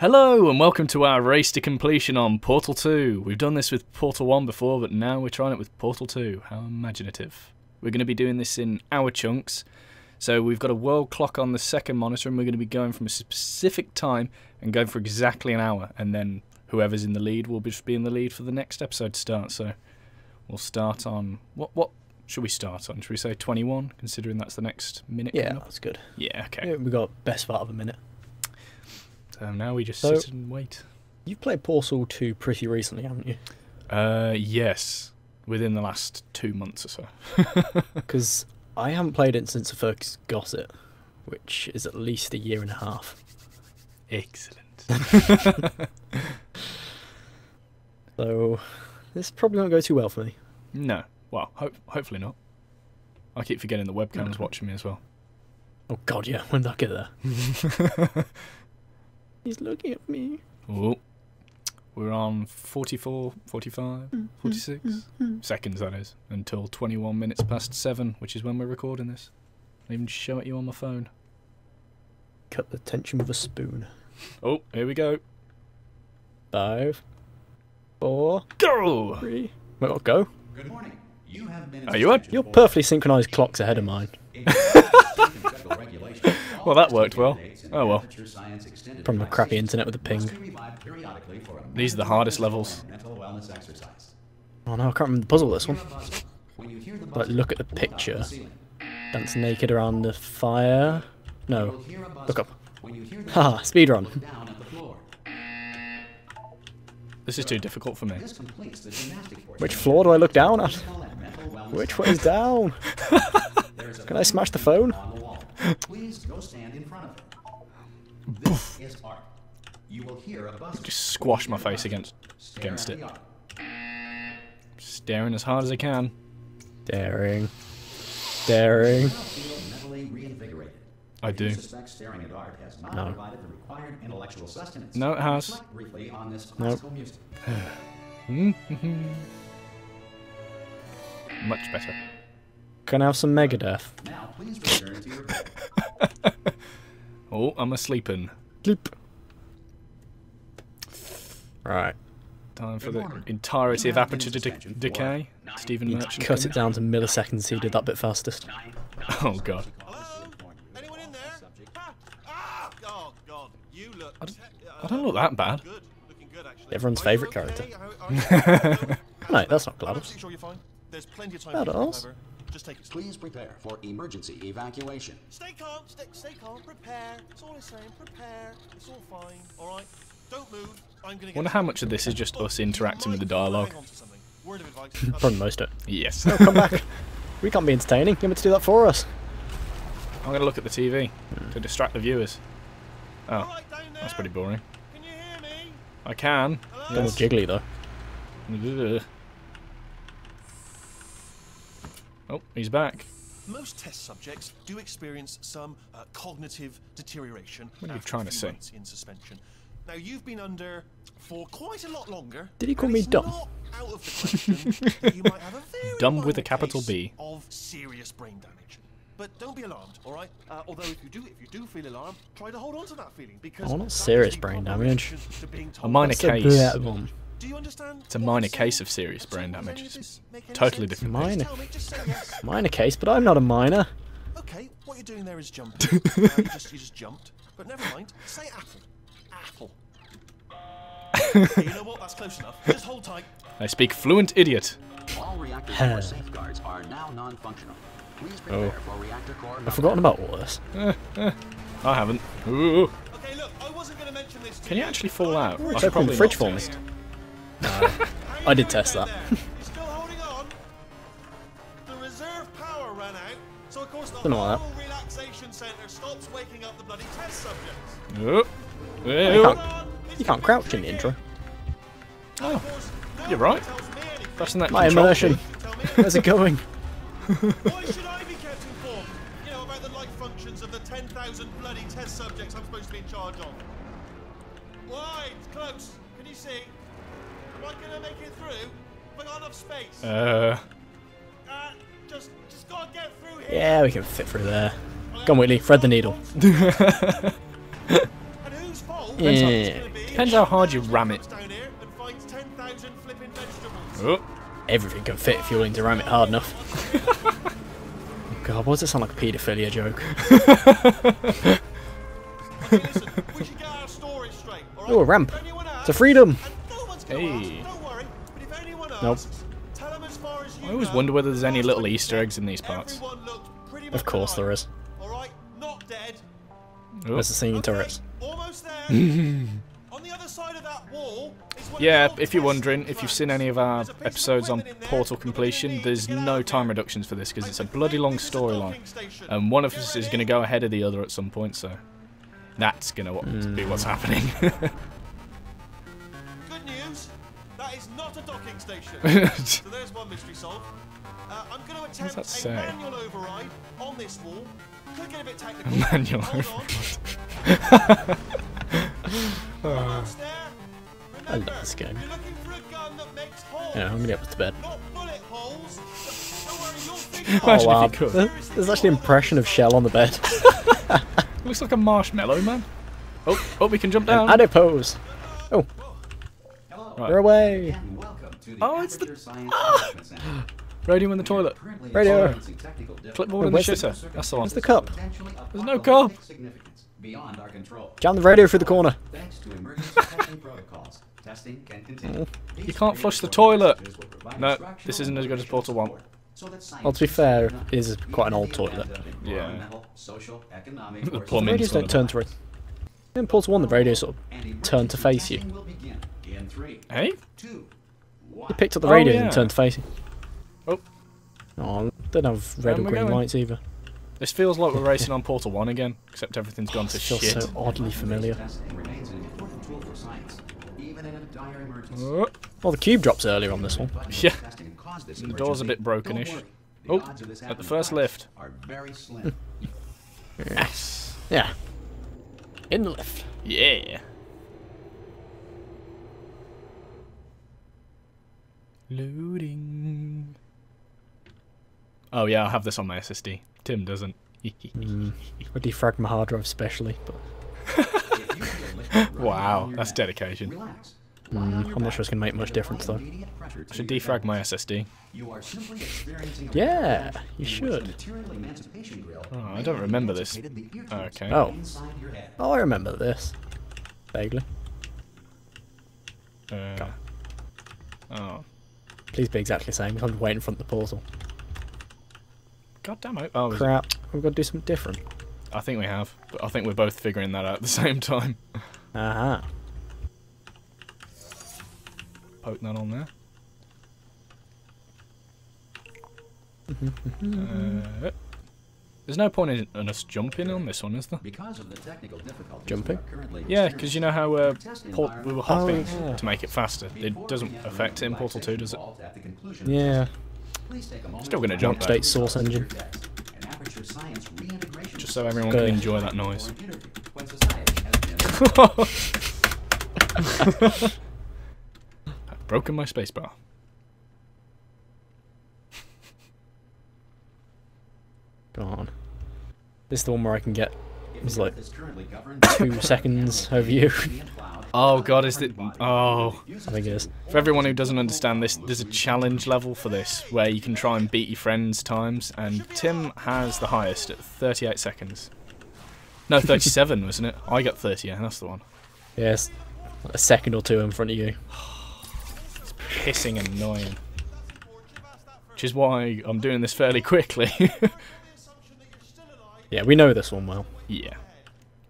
Hello and welcome to our race to completion on Portal 2. We've done this with Portal 1 before, but now we're trying it with Portal 2. How imaginative. We're going to be doing this in hour chunks. So we've got a world clock on the second monitor and we're going to be going from a specific time and going for exactly an hour. And then whoever's in the lead will just be in the lead for the next episode to start. So we'll start on... What what should we start on? Should we say 21, considering that's the next minute? Yeah, that's good. Yeah, okay. Yeah, we got best part of a minute. So now we just So- sit and wait. You've played Portal 2 pretty recently, haven't you? Uh, yes, within the last two months or so. Because I haven't played it since I first got it, which is at least a year and a half. Excellent. So this probably won't go too well for me. no, well, ho- hopefully not. I keep forgetting the webcam's watching me as well. Oh god, yeah, when did I get there? He's looking at me. Oh, we're on 44, 45, mm, mm, 46 mm, seconds, that is, until 21 minutes past 7, which is when we're recording this. I'll even show it you on my phone. Cut the tension with a spoon. Oh, here we go. Five, four, Go! three. Wait, what, go? Good morning. You have been Are you on? Your perfectly synchronized clock's ahead of mine. Well, that worked well. Oh well. From the crappy internet with a ping. These are the hardest levels. Oh no, I can't remember the puzzle this one. Like, look at the picture. Dance naked around the fire. No, look up. Haha, speedrun. This is too difficult for me. Which floor do I look down at? Which way is down? Can I smash the phone? Please go stand in front of it. This is art. You will hear a buzzer. Just squash my face against against it. Staring as hard as I can. Daring. Daring. Feel mentally reinvigorated. I do. staring at art has not No. provided the required intellectual sustenance, No, it has. reflect briefly on this classical music. Mm-hmm. Much better. Can I have some Megadeth? Now, please return to your Oh, I'm asleeping. Sleep. Right. Time for the entirety of Aperture in to suspension for Decay. nine Stephen Need Merchant. to cut it down to milliseconds so you did that bit fastest. Oh god. Anyone in there? Ah! Ah! Oh God, you look. I don't- I don't look that bad. Good, looking good. Everyone's favourite okay? character. How- are you- No, that's not I'm GLaDOS. sure you're fine. There's plenty of time. GLaDOS? For you, however. Just take it. Please prepare for emergency evacuation. Stay calm. Stay, stay calm. Prepare. It's all I'm saying. Prepare. It's all fine. All right. Don't move. I'm gonna. Wonder how much of this is just Oh, us interacting with the dialogue. hang on to something. Word of advice. Probably most of it. Yes. Oh, come back. We can't be entertaining. You want to do that for us? I'm gonna look at the TV hmm. to distract the viewers. Oh, right, that's pretty boring. Can you hear me? I can. Double Yes. jiggly though. Ugh. Oh, he's back. Most test subjects do experience some uh, cognitive deterioration What are you trying to say? in suspension. Now you've been under for quite a lot longer. Did he call me dumb? Out of the question that you might have a very Dumb with a capital B. of serious brain damage. But don't be alarmed, all right? Uh, although if you do, if you do feel alarmed, try to hold on to that feeling because Oh, not serious brain damage. reaction to being A minor That's a case. Bit one. Do you understand? It's a minor case of serious So brain damage. It's this make any totally different. Minor. Just tell me, just say yes. Minor case, but I'm not a minor. Okay, what you're doing there is jumping. uh, you, just, you just jumped. But never mind. Say apple. Apple. Okay, you know what? That's close enough. Just hold tight. I speak fluent idiot. All reactor Huh. core safeguards are now non-functional. Please prepare for reactor core. I've forgotten about all this. I haven't. Ooh. Okay, look, I wasn't going to mention this to Can you actually fall out? I It's should open probably the fridge not for me. Test. I did test that. Still holding on. The reserve power ran out, so of course the Don't know about whole relaxation centre stops waking up the bloody test subjects. Oh. You Oh. can't, you can't crouch in the intro. Oh, you're right. Pressing that My immersion. key. Where's it going? Why should I be kept informed? You know, about the life functions of the 10,000 bloody test subjects I'm supposed to be in charge of. Why? It's close. Can you see? Am I going to make it through? Have I got enough space? Uh, Uh, just, just gotta get through here. Yeah, we can fit through there. Go on, Wheatley. Thread the needle. And whose fault Depends, how, Yeah. depends how hard you ram it. Down here and finds 10,000 flipping vegetables. Oh, Everything can fit if you're willing to ram it hard enough. God, why does it sound like a paedophilia joke? Okay, listen, we should get our story straight, alright? Oh, a ramp. If anyone asks, It's a freedom! Hey. ask, don't worry, but if anyone Nope. asks, tell 'em as far as you I always wonder whether there's any little Easter eggs in these parts. everyone looked pretty Of course there alive. Alright, not dead. oh. There's the singing Okay, turrets. Almost there. On the other side of that wall is Yeah, if you're wondering, if you've seen any of our There's of episodes on there Portal completion, there's no time reductions for this because it's a bloody long this is a storyline. And one of us is going to go ahead of the other at some point, so that's going to hmm. be what's happening. docking station. so there's one mystery solved. Uh, I'm going to attempt that a say? manual override on this wall. Could get a bit technical. Manual Hold on. Almost there. I love this game. You're looking for a gun that makes holes. Yeah, I'm gonna get up to bed. Not bullet holes. Don't worry, you'll figure it Oh Imagine if wow, you could. There's actually an impression of Shell on the bed. Looks like a marshmallow, man. Oh, oh, we can jump down. Adipose! Hello, We're away! and welcome to the Oh, it's the- Aperture Science Assessment Center. Radio in the toilet. Radio. Clipboard in the shitter. That's the one. Where's the cup? There's no cup. significance beyond our control. Jam the radio through the corner. Thanks to emergency testing protocols, testing can continue. You can't flush the toilet. No, this isn't as good as Portal 1. Well, to be fair, it is quite an old toilet. Yeah. The The The plumbing's radios don't of turn to it. In Portal 1, the radio sort of turn to face you. Hey? You picked up the Oh, radio yeah. and turned to face you. Oh. Oh, don't have red or green going? lights either. This feels like we're racing on Portal 1 again, except everything's gone to shit. so oddly familiar. testing remains an important tool for science, even in a dire emergency. Oh, Well, the cube drops earlier on this one. Yeah. Testing caused this The door's a bit brokenish. Don't worry, the Oh, odds of this at the first lift. Very slim. yes. Yeah. In the lift. Yeah. Loading. Oh yeah, I have this on my SSD. Tim doesn't. Mm, I defrag my hard drive specially, but If you feel liquid running wow, that's dedication. Mm, I'm not sure it's going to make much difference though. Immediate pressure to I should defrag my. SSD. You are simply experiencing Yeah, you should. the material emancipation grill Oh, I don't remember this. emancipated the ear tubes okay. Oh. inside your head. Oh, I remember this. Vaguely. Uh, oh, Please be exactly the same. I'm waiting in front of the portal. god damn it! Oh, Crap. We've got to do something different. I think we have, but I think we're both figuring that out at the same time. Aha. Poke that on there. Mm-hmm, mm-hmm. uh, there's no point in, in us jumping on this one, is there? Because of the technical difficulties Jumping? we are currently Yeah, because you know how uh, port, we were hopping Oh, yeah. to make it faster. It doesn't affect it in Portal 2, does it? relaxation vault at the conclusion of Yeah. testing, please a Still gonna jump State source engine. An Aperture Science reintegration Just so everyone Good. can enjoy that noise. for an interview when society has been I've broken my spacebar. On. This is the one where I can get it's like is currently governed two seconds over you. Oh god, is it? Oh. I think it is. For everyone who doesn't understand this, there's a challenge level for this where you can try and beat your friends' times, and Tim has the highest at 38 seconds. No, 37, wasn't it? I got 30, yeah, that's the one. Yes. A second or two in front of you. It's pissing and annoying. Which is why I'm doing this fairly quickly. Yeah, we know this one well. yeah.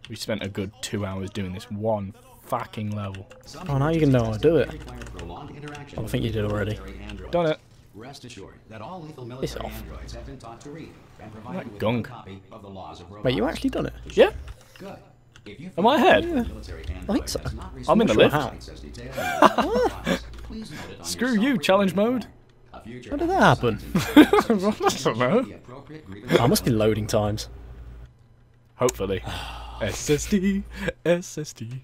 We spent a good two hours doing this one fucking level. Oh, now you can know how to do it. require prolonged interaction I think you did already. with military androids. Done it. Rest assured that all lethal military off. androids have been taught to read and provide That with gunk. a copy of the laws of robotics. Wait, you actually done it? Yeah? Good. If you Am I ahead? feel the military android think so. I'm in the respect lift. access details in the files, please note it on Screw you, challenge mode. How did that happen? I don't know. the appropriate grievance Oh, it must be loading times. Hopefully. SSD, SSD.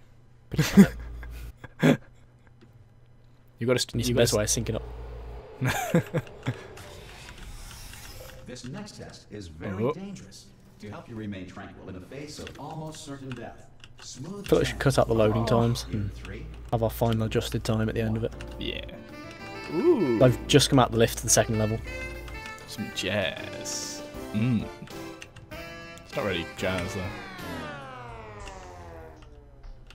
you got to. Needs You the best got way of syncing up. This next test is very Oh. dangerous. To help you remain tranquil in the face of almost certain death, Smooth I feel like we should cut out the loading times and hmm. have our final adjusted time at the end of it. Yeah. Ooh. I've just come out the lift to the second level. Some jazz. Mmm. It's not really jazz though.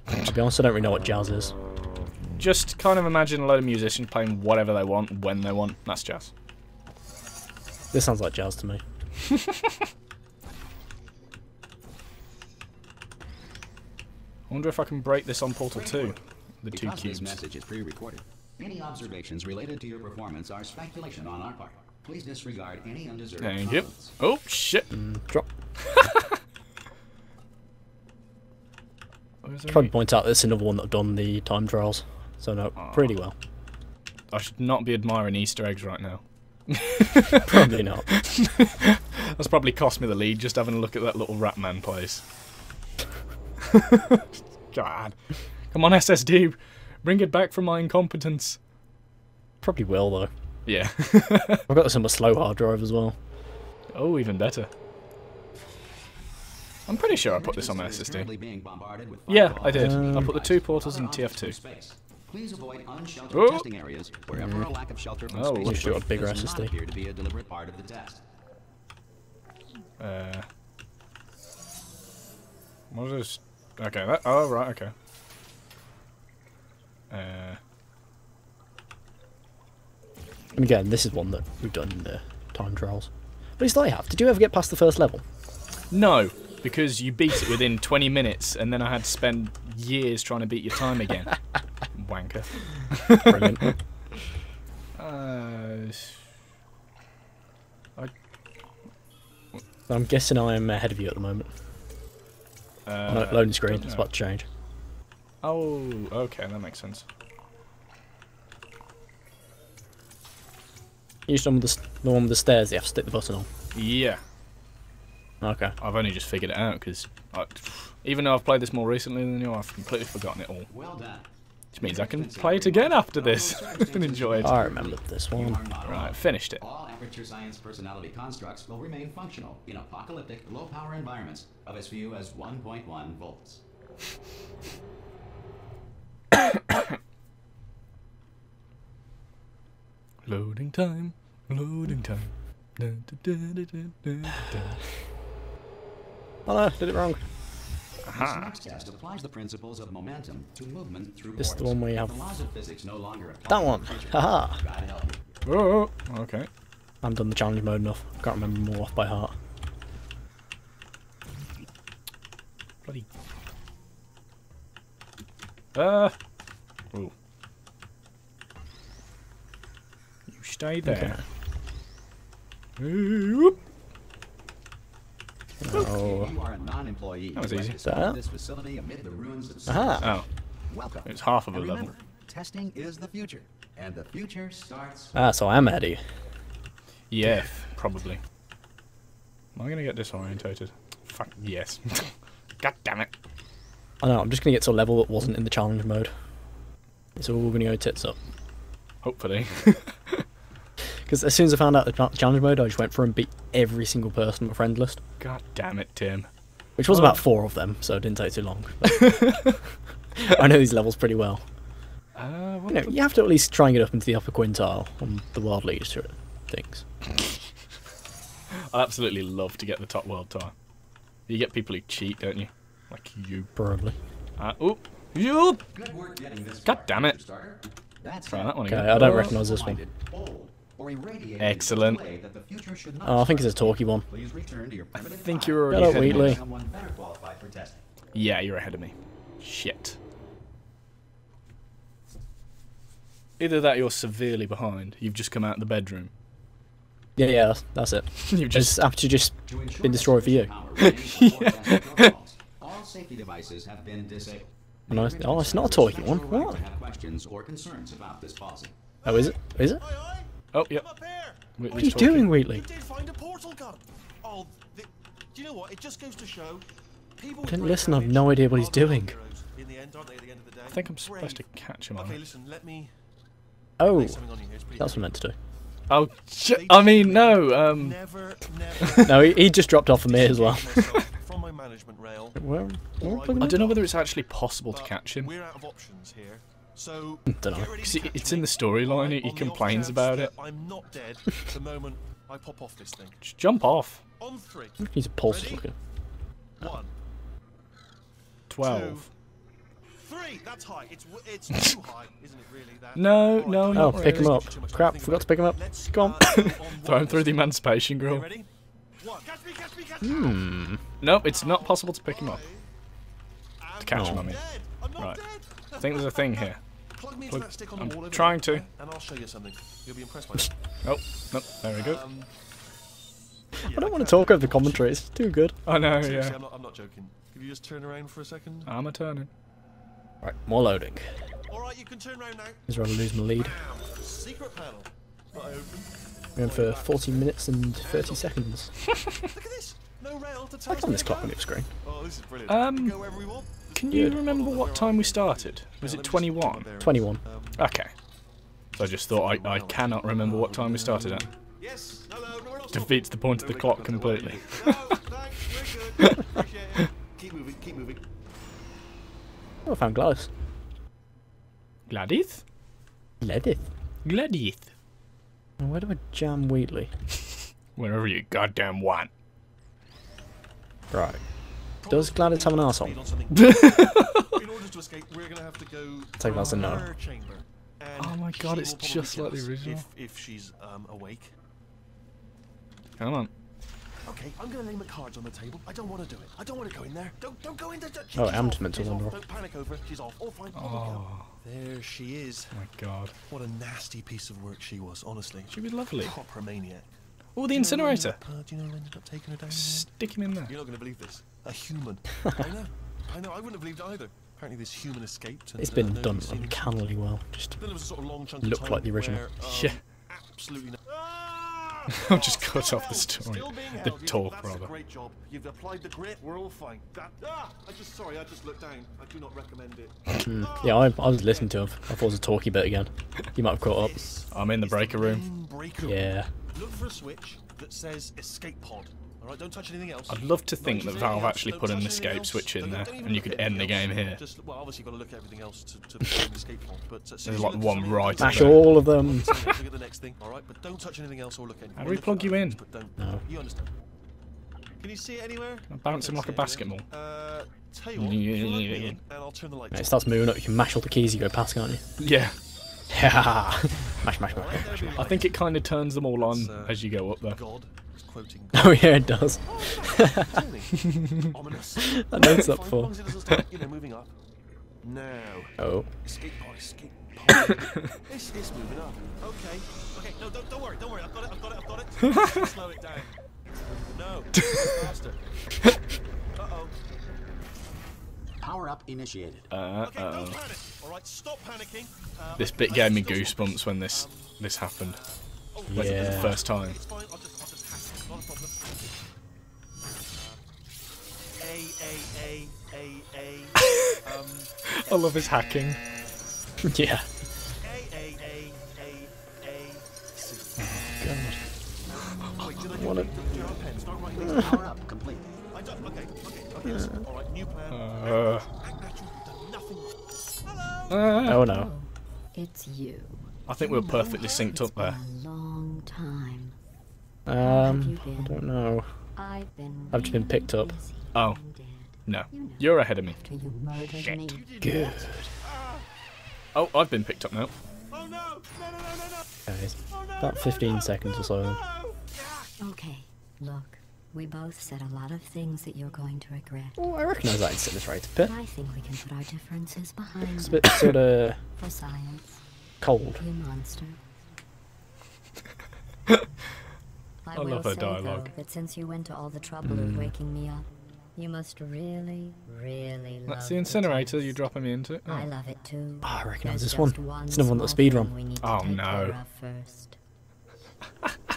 I'll be honest, I don't really know what jazz is. Just kind of imagine a load of musicians playing whatever they want when they want. That's jazz. This sounds like jazz to me. I wonder if I can break this on Portal 2. The two because this cubes. message is pre-recorded. Any observations related to your performance are speculation on our part. Please disregard any undeserved Thank you. Oh shit. Mm, Drop. Where's the Probably re- point out this is another one that have done the time trials. So no, pretty well. I should not be admiring Easter eggs right now. Probably not. That's probably cost me the lead just having a look at that little rat man place. God. Come on, SSD. Bring it back from my incompetence. Probably will though. Yeah. I've got this on my slow hard drive as well. oh, even better. I'm pretty sure I put this on my Emergency is currently SSD. being bombarded with Yeah, I did. and I put the two portals in TF2. Please avoid unsheltered Oh. testing areas wherever a lack of shelter from Oh, space we should have got a bigger does not SSD. appear to be a deliberate part of the test. Uh, what is? this? Okay. That. Oh right. Okay. Uh, And again, this is one that we've done in the time trials. At least I have. Did you ever get past the first level? no, because you beat it within 20 minutes, and then I had to spend years trying to beat your time again. Wanker. Brilliant. Uh, I'm guessing I am ahead of you at the moment. uh, No, loading screen. It's about to change. Oh, okay, that makes sense. You just done with the, the one with the stairs. You have to stick the button on. Yeah, Okay. I've only just figured it out because, even though I've played this more recently than you, I've completely forgotten it all. Well done. Which means I can play it again after this and enjoy it. I remember this one. are not Right, finished it. All aperture science personality constructs will remain functional in apocalyptic, low-power environments of as few as 1.1 volts. Loading time, loading time. Dun, dun, dun. Oh no, did it wrong. This next test applies the principles of momentum to movement through This is the one where you have- The laws of physics no. That one. Haha. Try to help you. Oh, okay. I haven't done the challenge mode enough. Can't remember more off by heart. Bloody. Uh. Ooh. You stay there. Whoop. Oh. You are a non-employee. That was easy. discovered That? This facility amid the ruins of Aha. Oh, Welcome. it's half of a And level. testing is the future, and the future starts. Ah, so I am Eddie. of you. Yeah, probably. Am I gonna get disorientated? Fuck yes. God damn it. I know, I'm just gonna get to a level that wasn't in the challenge mode. It's all gonna go tits up. Hopefully. Because as soon as I found out the challenge mode, I just went through and beat every single person on my friend list. God damn it, Tim. Which was Oh. about four of them, so it didn't take too long. I know these levels pretty well. Uh, You know, the- you have to at least try and get up into the upper quintile on the world leads to. Things. I absolutely love to get the top world time. You get people who cheat, don't you? Like you. Probably. Uh, oh, you. Good work getting this God damn it. That's Try that one Okay. I don't recognise this one. Blinded, bold, or irradiated Excellent. display that the future should not Oh, I think it's a start. talky one. Please return to your I think you're already Hello, ahead of me. Wheatley. Someone better qualified for testing. Yeah, you're ahead of me. Shit. Either that, or you're severely behind. You've just come out of the bedroom. Yeah, yeah, that's, that's it. You've Just just. after just been destroyed for you. sufficient power remains for forecasting protocols, All safety devices have been disabled. No, The oh, it's not a original talky one. What? to have questions or concerns about this policy. Oh, is it? Is it? Aye, aye. Oh, yep. Come up here. Wheatley's What are you talking. doing, You Wheatley? did find a portal gun. Oh, the, do you know what? It just goes to show. People with Don't listen, I've no idea what he's doing. In the end, aren't they? At the end of the day. I think I'm supposed to catch him on Okay, it. listen. Let me Oh, lay something on you here. It's pretty that's what I meant to do. Oh, sh- I mean, no. Um, Never, never. No, he, he just dropped off for me as well. myself from my management rail. Where, where I don't know whether it's actually possible to catch him. We're out of options here. So Dunno. get ready 'Cause to it- catch it's in the storyline, he complains about it. I'm not dead the moment I pop off this thing. Just jump off. On three. He's a pulse Ready? looking. One. 12. Three. That's high. It's it's too high, isn't it? Really? That. No, no, Oh, pick him up. Crap, forgot to pick him up. Let's, Go on. on Throw him through the emancipation grill. ready? One. Catch me, catch me, catch Hmm. Nope, it's not possible to pick him up. I'm catch him, I mean. I'm not Right. dead. I think there's a thing here. Plug me into Plug- that stick on I'm the wall over trying there, to. And I'll show you something. You'll be impressed by it. Oh, nope, there we go. Um, I don't want to talk over the commentary. It's too good. I know, Seriously, yeah. I'm not, I'm not joking. Could you just turn around for a second? I'm a turning. Right, more loading. Alright, you can turn around now. He's rather lose my lead. Secret panel. Not open. We're in for 40 minutes and 30 seconds. Look at this. No rail to tell What's us on where this to clock on your screen? Oh, this is brilliant. Um, We can go wherever we want. Can you Good. remember what time we started? Was it let me just get 21? 21. Um, Okay. So I just thought I, I cannot remember what time we started at. yes. No, Defeats the point of the clock completely. No, thanks. We're good. Appreciate it. Keep moving. Keep moving. Oh, I found Gladys. Gladys? Gladys. Gladys. Where do I jam Wheatley? Wherever you goddamn want. Right. Does Gladys have an arsehole? Speed on something. In order to escape, we're going to have to go Take that as a no. her chamber. And Oh my God, it's just like the original. If, if she's um, awake. Come on. Okay, I'm going to lay my cards on the table. I don't want to do it. I don't want to go in there. Don't don't go in there. She- Oh, she's I am off. meant to She's wander off. off. Don't panic over it. She's off. All fine. I'll look it up. Oh There she is. my god. What a nasty piece of work she was, honestly. She'd be lovely. Proper maniac. Oh, the Do you know who ended incinerator. up, do you know who ended up taking her down? Stick him in there. You're not going to believe this. A human. I know. I know. I wouldn't have believed either. Apparently, this human escaped. And, It's uh, been nobody's done seen uncannily well. Just Then was a sort of long chunk Looked time like the original. where, um, Yeah. Absolutely no. I'll just cut off the story. The talk, That's rather. great job. You've applied the grit. We're all fine. That, ah, I just sorry. I just looked down. I do not recommend it. Mm, yeah, I, I was listening to him. I thought it was a talky bit again. You might have caught up. I'm in the breaker room. breaker room. Yeah. Look for a switch that says escape pod. All right, don't touch anything else. I'd love to think touch that Valve actually Don't put an escape else. switch in Don't- there, don't and you could end the anything game here. Just well, obviously you've got to look at everything else to, to the same escape pod. But uh, There's like one right don't Smash there. all of them. Look at the next thing, all right? But don't touch anything else or look anything. How do we plug you in? But. No. You understand? Can you see it anywhere? I bounce him Can't like a basketball. Uh, tell you what, if you like me in, and I'll turn the lights It starts moving up. You can mash all the keys you go past, can't you? Yeah. Yeah. mash, mash, All right, mash. I think it kind of turns them all on uh, as you go up there. God is quoting. Oh yeah, it does. Ominous. I noticed that Fine, before. As long as it doesn't start, you know, moving up. Now, Oh. escape pod, escape pod. it's, it's moving up. Okay. Okay. No, don't, don't worry. Don't worry. I've got it. I've got it. I've got it. Slow it down. No. Faster. Uh oh. Power up initiated. Uh, Okay. uh, Don't panic. All right. Stop panicking. Uh, this bit gave me goosebumps when this this happened. Oh, Like the Yeah. first time. Not a problem. A A A A A. Um. I love his hacking. Yeah. A A A A A. C. God. Wait, did I What a- do, do you have a pen? Start writing these down. Power up complete. I don't. Okay. Okay. Okay. listen. All right. New plan. Uh, Act natural. You've done nothing. Hello. uh, Oh no. It's you. I think we were perfectly synced up there. A long time. Um, I don't know. I've been. I've just been picked up. Oh. No, You know. you're ahead of me. After you murdered me. Good. Oh, I've been picked up now. Oh no! No! No! No! No! No! Guys, Oh about 15 seconds or so. No! Okay, look. We both said a lot of things that you're going to regret. Oh, I recognise that incinerator pit. But I think we can put our differences behind It's a bit sort of for science. cold. You monster. I, I will love her say, dialogue. Though, that since you went to all the trouble of waking me up, you must really, really love That's the the incinerator test. you're dropping me into. I Oh. love it too. Ah, I recognise this one. one It's another one that's small speed run. we need to Oh, no. first.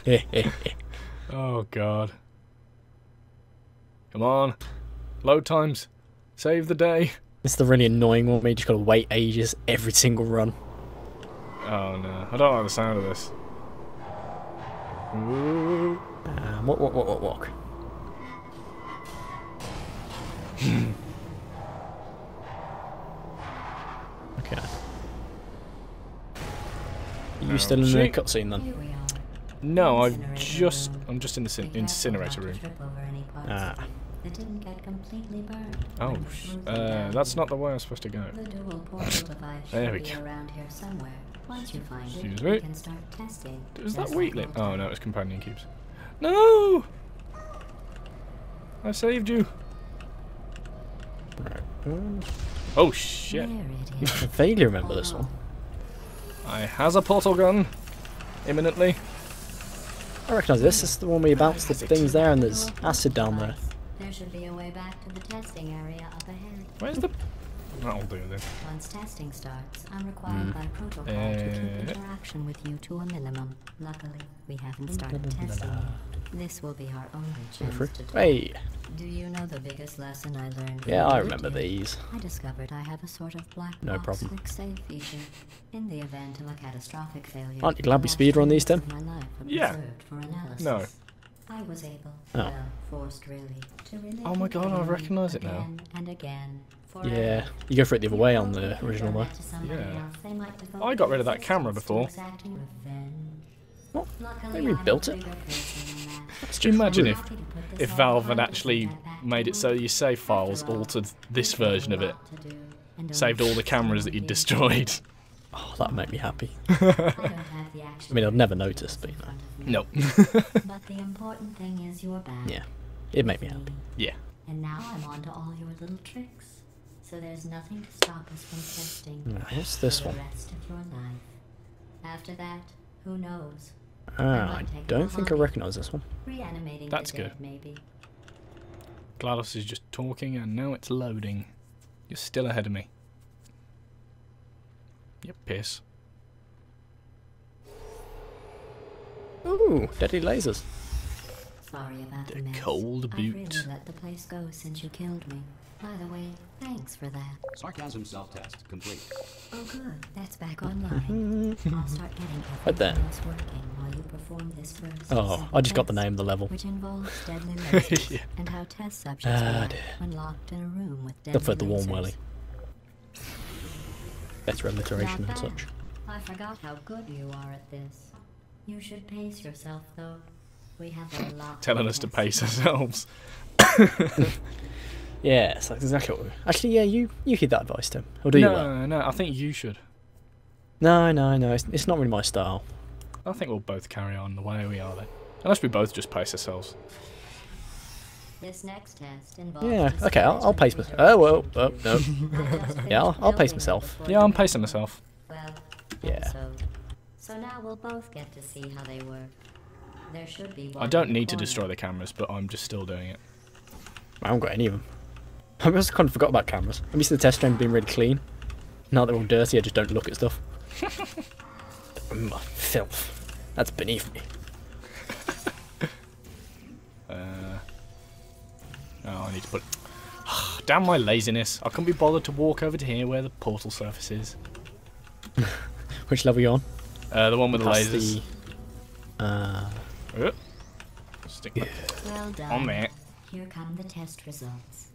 oh god. Come on. Load times. Save the day. it's the really annoying one where you just gotta wait ages every single run. Oh no. I don't like the sound of this. Ooh. Um, walk, walk, walk, walk, walk. Okay. Are you still in the cutscene then? Here we are. No, I've just I'm just in the Be cin- incinerator room. to trip over any parts Ah. it that didn't get completely burned. Oh, sh- uh, that's not the way I'm supposed to go. The dual portal device There we go. around here somewhere. Once you find Excuse it, me. you can start testing. Is that just link? Oh no, times. it's companion cubes. No! I saved you. Oh shit! There it is. I vaguely remember this one. I has a portal gun. Imminently. I recognise this. This is the one where you bounce the things there and there's acid down there. There should be a way back to the testing area up ahead. Where's the? That'll do then. Once testing starts, I'm required Hmm. by protocol to keep interaction with you to a minimum. Luckily, we haven't started testing yet. This will be our only chance Through. to talk. Hey, Do you know the biggest lesson I learned? yeah, I remember two? these. I discovered I have a sort of black No box problem. quick save feature. In the event of a catastrophic failure, Aren't you glad we the last speedrun these, minutes Tim? of my life are Yeah. preserved For. No. I was able, Oh. well, forced really, to relive Oh my God, I recognise it now. again And again, forever. Yeah, you go for it the other way on the original give though. that to somebody Yeah. else. They might devote I got rid of that camera before. revenge. What? Luckily, They rebuilt it? bigger person than that. Do you imagine if happy to put this if Valve had behind us and actually get back to made it so work. your save files altered this we've got a version of it, lot to do, and saved all the cameras that you'd destroyed? Oh, that'd make me happy. I don't have the actual I mean, I'd never evidence noticed, but you know. front. Nope. The important thing is you're back. Yeah, it'd make me happy. yeah. And now I'm on to all your little tricks. So there's nothing to stop us from testing. Right, what's this for one? the rest of your life. After that, who knows? Ah, I don't think I recognise this one. Reanimating That's the dead, good. maybe. GLaDOS is just talking and now it's loading. You're still ahead of me. Yep, piss. Ooh, deadly lasers. Sorry about the, The mess. cold I've really boot. let the place go since you killed me. By the way, thanks for that. Sarcasm self-test complete. Oh good, that's back online. I'll start getting Right there. everything else working while you perform this first Oh, I just got the name of the level. Which involves deadly lasers Yeah. and how test subjects Ah, react dear. when locked in a room with deadly Don't the warm lasers. welly. Better alliteration and such. I forgot how good you are at this. You should pace yourself, though. We have a lot. Telling us to pace ourselves. Yeah, it's exactly what we... Actually, yeah, you, you heed that advice, Tim. Or do you? Will? No, no, I think you should. No, no, no, it's, it's not really my style. I think we'll both carry on the way we are then. Unless we both just pace ourselves. This next test involves. Yeah, okay, I'll, I'll pace myself. Oh, well, oh, no. Yeah, I'll- I'll pace myself. Yeah, I'm pacing myself. Well, Yeah. So now we'll both get to see how they work. There should be. I don't need to destroy the cameras, but I'm just still doing it. I haven't got any of them. I just kind of forgot about cameras. I'm used to the test stream being really clean. Now they're all dirty, I just don't look at stuff. Mm, filth. That's beneath me. Uh, oh, I need to put. Damn my laziness! I couldn't be bothered to walk over to here where the portal surface is. Which level are you on? Uh, the one with the Past lasers. the- Uh, Uh, Stick that Well done. on there. Here come the test results.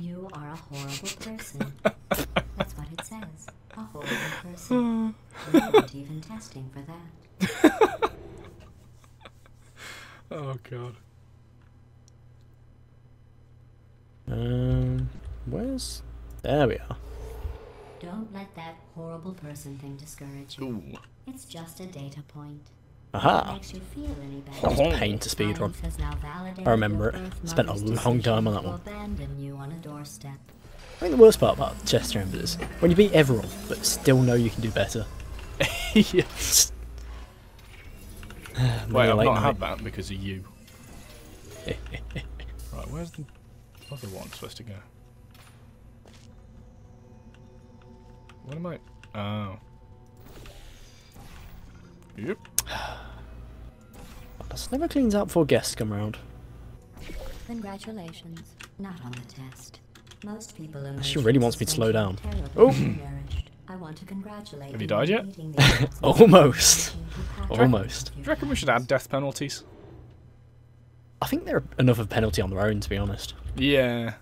You are a horrible person. That's what it says. A horrible person. We weren't even testing for that. Oh god. um, where's... There we are. Don't let that horrible person thing discourage you. Ooh. It's just a data point. Aha! Makes you feel any better. That was pain to speedrun. Science has now validated I remember it. Spent a long time on that one. Abandon you on a doorstep. I think the worst part about chess chambers is when you beat everyone, but still know you can do better. yes. Wait, Maybe I've not night. had that because of you. right, where's the other one supposed to go? What am I? Oh. Yep. This never cleans out before guests come round. Congratulations. Not on the test. Most people in She really wants me to slow down. Oh. I want to congratulate Have you you died yet? beating the odds and Almost. making you happy. Almost. Do you reckon we should add death penalties? I think they're enough of a penalty on their own, to be honest. Yeah.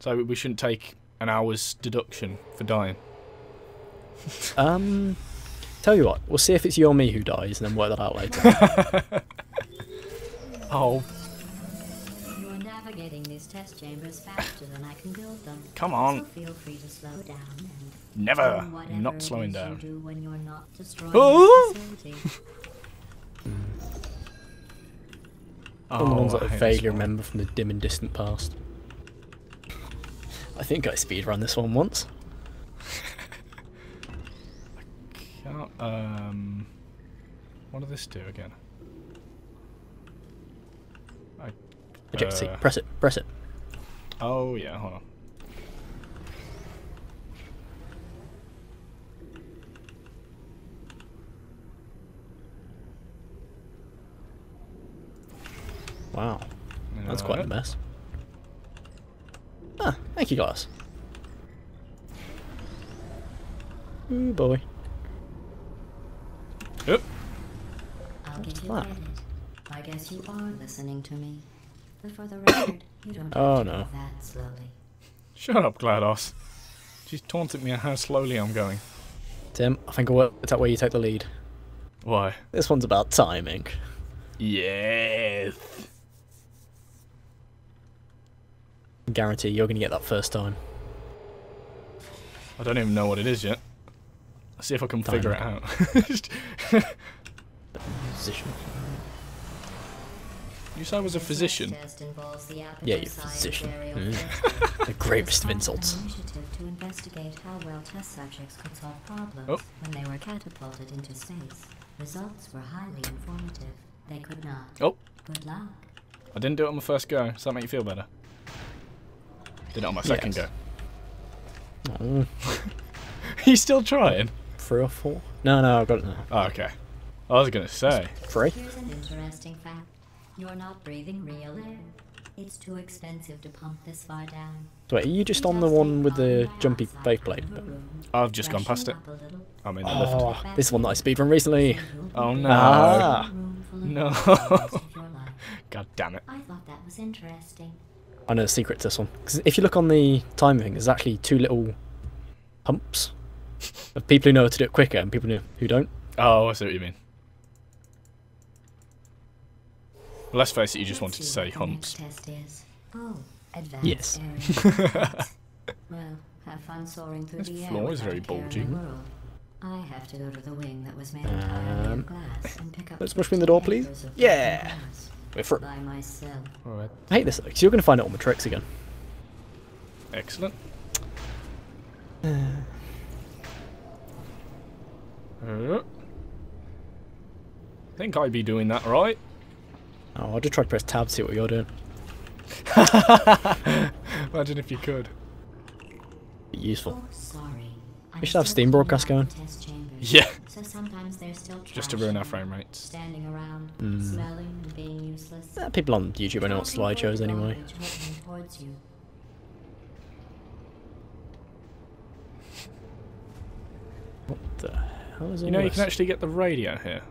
So we shouldn't take an hour's deduction for dying. Um, tell you what, we'll see if it's you or me who dies, and then work that out later. Oh, You're navigating these test chambers faster than I can build them. Come So on. feel free to slow down and never. do not slowing is you down. do when you're not destroying Oh! the facility. One of the ones Oh, that I I vaguely remember from the dim and distant past. I think I speedrun this one once. Can't, um, what did this do again? I, Eject seat. uh, Press it. Press it. Oh yeah, hold on. Wow. That's quite a mess. Ah, thank you, guys. Ooh, boy. Oop. I'll give you that? credit. I guess you are listening to me. But for the record, you don't Oh, to no. move that slowly. Shut up, GLaDOS. She's taunting me at how slowly I'm going. Tim, I think I worked out where you take the lead. Why? This one's about timing. Yes. Guarantee you're going to get that first time. I don't even know what it is yet. Let's see if I can figure it out. Position. you said I was a physician. next test involves the Yeah, you're a physician. Mm. The gravest of It was part insults. an initiative to investigate how well test subjects could solve problems Oh. when they were catapulted into space. Results were highly informative. They could not. Oh, Good luck. I didn't do it on my first go. Does that make you feel better? Did it on my second Yes. go. Oh, He's still trying. Three or four? No, no, I've got it now. Oh, okay. I was gonna say. Three? Here's an interesting fact. You're not breathing real air. It's too expensive to pump this far down. So wait, are you just on the one with the jumpy dioxide faith out blade? of a room, I've just gone past it. up a little, I'm in the lift. Oh, this one that I speedrun recently. Oh no. Ah. room full of No. memories of your life. God damn it. I thought that was interesting. I know the secret to this one. Because if you look on the time thing, there's actually two little humps of people who know how to do it quicker and people who, who don't. Oh, I see what you mean. Well, let's face it, you just wanted to say what humps. next test is. Oh, Yes. well, have fun soaring through This the air floor is very a care in the bulgy. I have to go to the wing that was made entirely Um, glass and pick up let's push me in the door, please. Yeah. broken glass We're through. By myself. Alright. I hate this though, 'cause you're going to find out all my tricks again. Excellent. Uh, think I'd be doing that right. Oh, I'll just try to press tab to see what you're doing. Imagine if you could. Be useful. Oh. We should have Steam broadcast going. Yeah. So sometimes there's still Just to ruin our frame rates. Standing around, Mm. smelling and being useless. Eh, people on YouTube only want Tracking slideshows the anyway. garbage hurtling towards you. What the hell is all You know, you can actually get the radio here.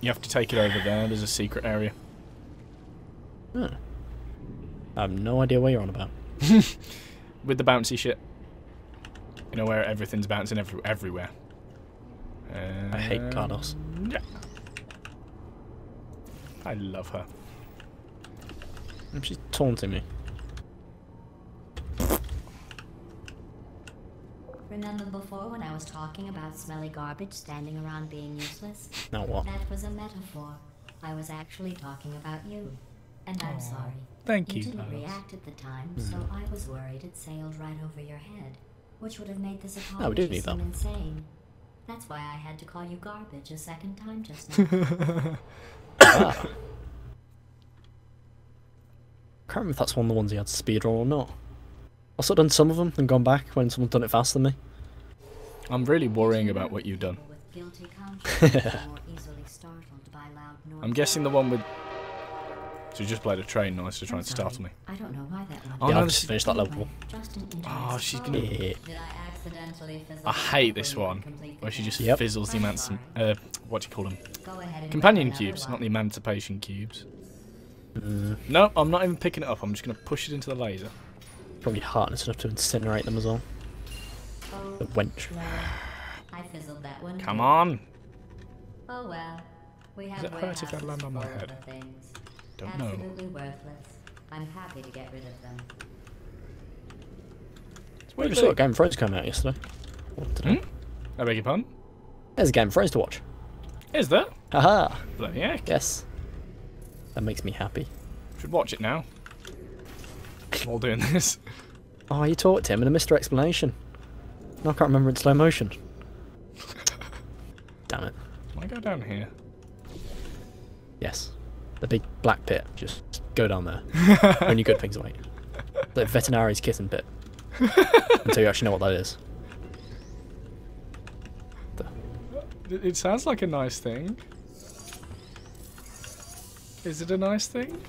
You have to take it over there. There's a secret area. Huh. I have no idea what you're on about. With the bouncy shit. You know, where everything's bouncing every everywhere. I hate Um, Cardos. Yeah. I love her. She's taunting me. Remember before when I was talking about smelly garbage standing around being useless? Now what? That was a metaphor. I was actually talking about you. And I'm sorry. Thank You you. didn't Carlos. react at the time, so I was worried it sailed right over your head, which would have made this No, we didn't apology need seem insane. That's why I had to call you garbage a second time just now. ah. Can't remember if that's one of the ones he had to speedrun or not. I've sort of done some of them and gone back when someone's done it faster than me. I'm really worrying about what you've done. With guilty conscience, more easily startled by loud noise. I'm guessing the one with. So you just played a train noise to try I'm and startle me. I don't know why that one. Oh, yeah, no, I've just is- finished that level. Anyway, just an Oh, interesting she's gonna- Yeah. I accidentally I hate this one, complete the where she just task? Yep. fizzles the I'm emanci- uh, what do you call them? Go ahead and Companion make another cubes, not the emancipation cubes. No, I'm not even picking it up. I'm just going to push it into the laser. Probably hardness enough to incinerate them as well. Oh, The wench. well, I fizzled that one. Come on. Oh well. We have it hurt if they land on my head? Things. Don't know. Absolutely worthless. I'm happy to get rid of them. I just saw Game of Thrones come out yesterday. Or today. Hmm? I beg your pardon? There's a Game of Thrones to watch. Is there? Haha. Bloody heck. Yes. That makes me happy. Should watch it now. While doing this. Oh, you talked to him and I missed explanation. No, I can't remember in slow motion. Damn it. Can I go down here? Yes. The big black pit. Just go down there. Only good things await. The veterinarian's kissing pit. Until you actually know what that is. It sounds like a nice thing. Is it a nice thing?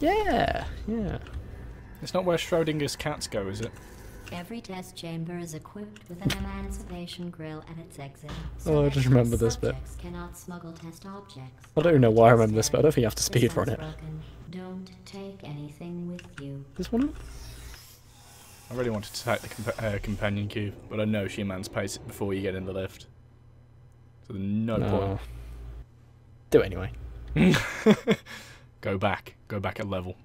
Yeah, yeah. It's not where Schrodinger's cats go, is it? Every test chamber is equipped with an emancipation grill at its exit. Oh, I just remember this bit. subjects cannot smuggle test objects. I don't even know why I remember this, but I don't think you have to This speed run it. broken. Don't take anything with you. This one? I really wanted to take the compa- uh, companion cube, but I know she emancipates it before you get in the lift. So there's no, No. Do it anyway. Go back. Go back a level.